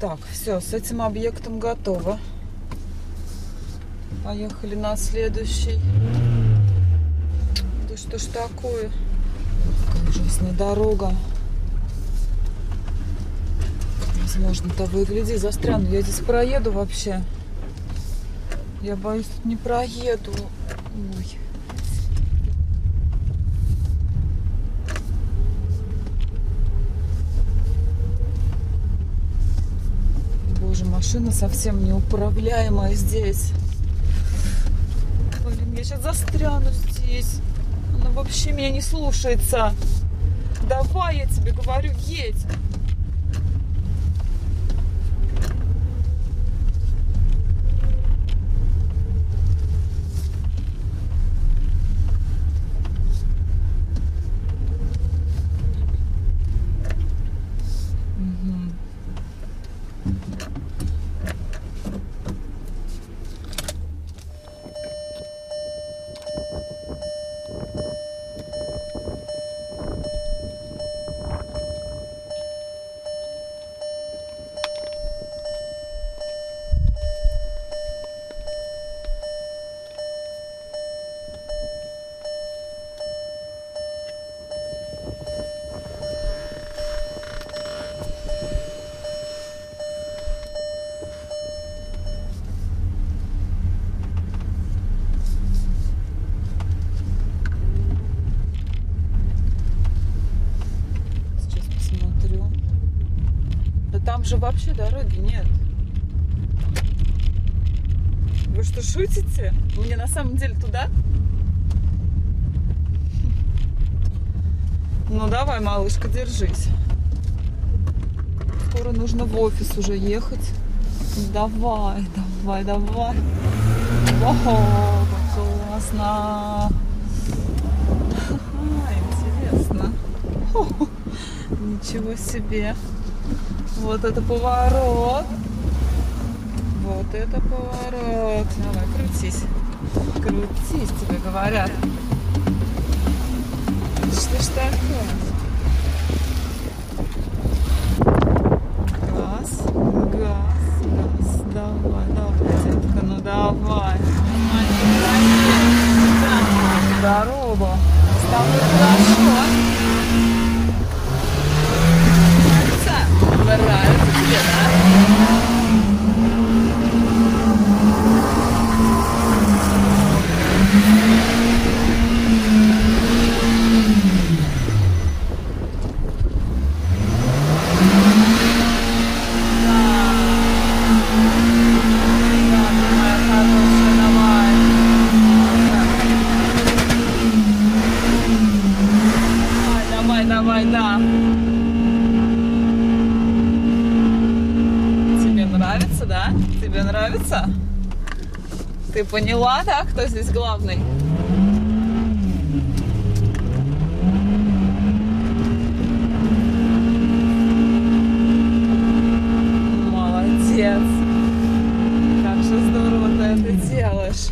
Так, все, с этим объектом готово. Поехали на следующий. Да что ж такое? Какая ужасная дорога. Возможно, того и гляди, застряну. Я здесь проеду вообще. Я боюсь, тут не проеду. Ой. Машина совсем неуправляемая здесь. Блин, я сейчас застряну здесь. Она вообще меня не слушается. Давай, я тебе говорю, едь. Там же вообще дороги нет. Вы что, шутите? Мне на самом деле туда? Ну давай, малышка, держись. Скоро нужно в офис уже ехать. Давай, давай, давай. Ого, как классно. Интересно. Ничего себе. Вот это поворот. Вот это поворот. Давай, крутись. Крутись, тебе говорят. Что ж такое? Газ, газ, газ. Давай, давай, детка, ну давай. Здорово. С тобой хорошо. Нравится? Нравится тебе, да? Да, моя хорошая, давай. Давай, давай, давай, да. Тебе нравится, да? Тебе нравится? Ты поняла, да, кто здесь главный? Молодец. Как же здорово ты это делаешь.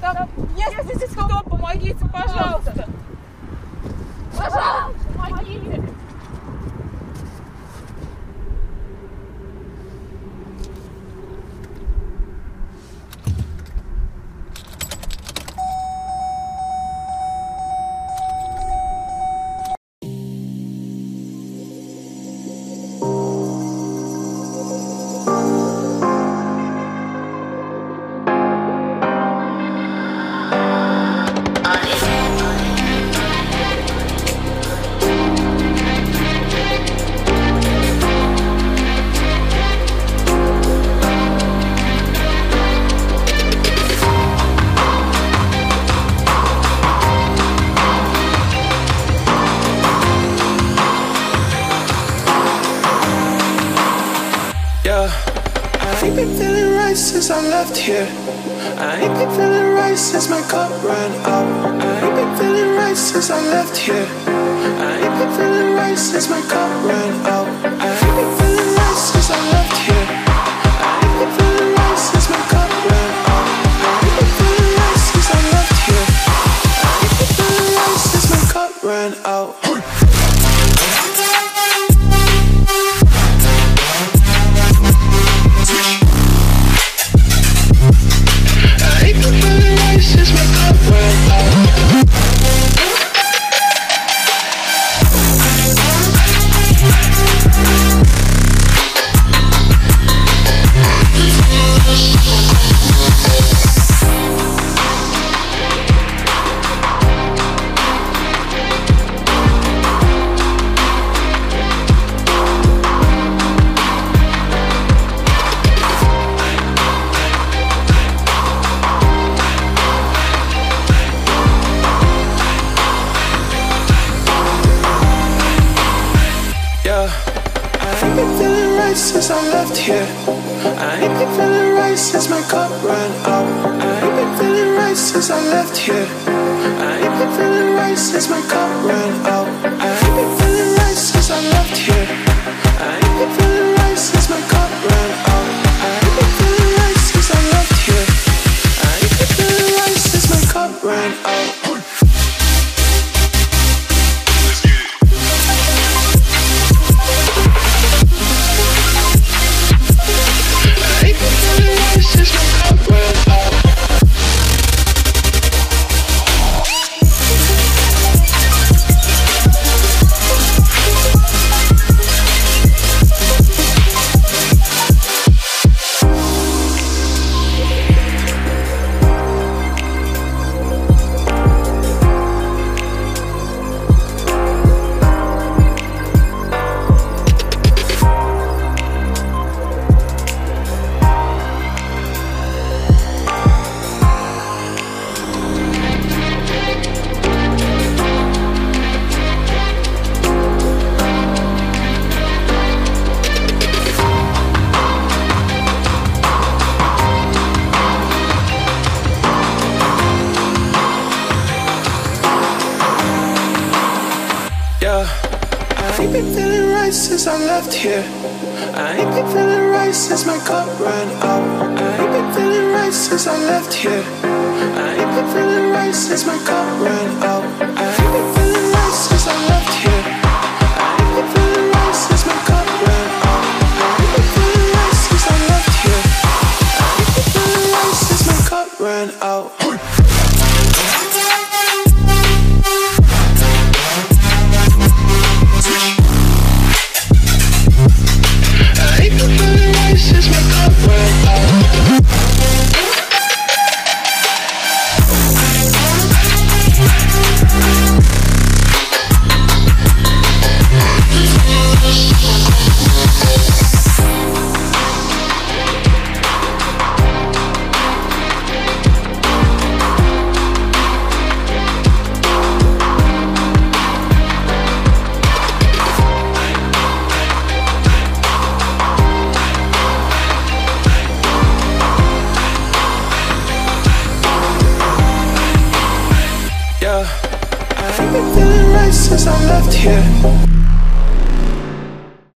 Там, если здесь кто, помогите, пожалуйста. Been feeling right since I left here. I ain't been feeling right since my cup ran out. I ain't been feeling right since I left here. I ain't been feeling right since my cup ran out. I ain't been feeling right since I left right since my cup ran out. I ain't been feeling right since I left here. I ain't been feeling right since my cup ran out. I ain't been feeling right since I left here. Ain't been feeling right since I left here. I ain't been feeling right since my cup ran out. I ain't been feeling right since I left here. I ain't been feeling right since my cup ran out. I ain't been feeling right since I left